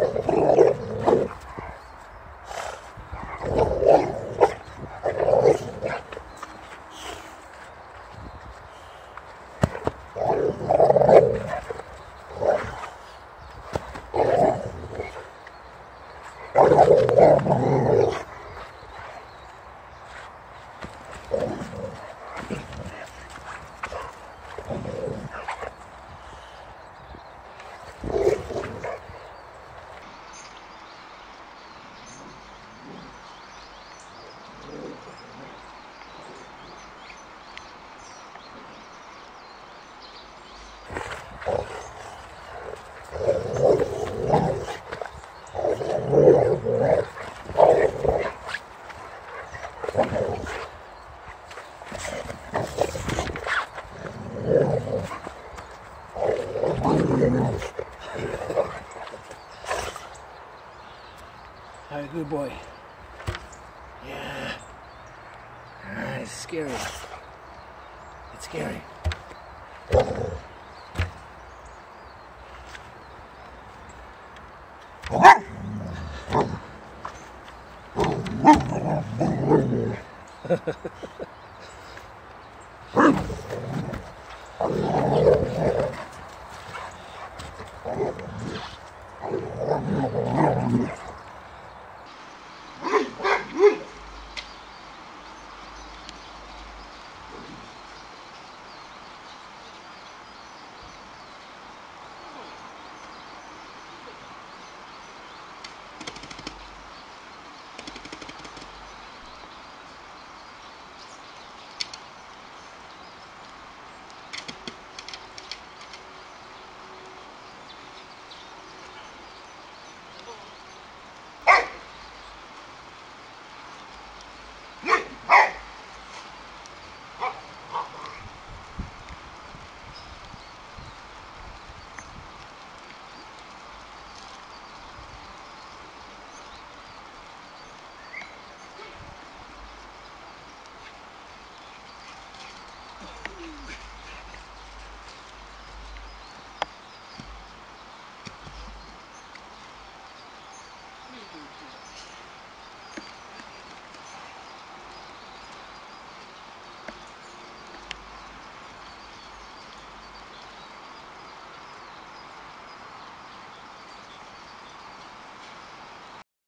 Thank you. good boy. Yeah. Ah, it's scary. It's scary. Wait.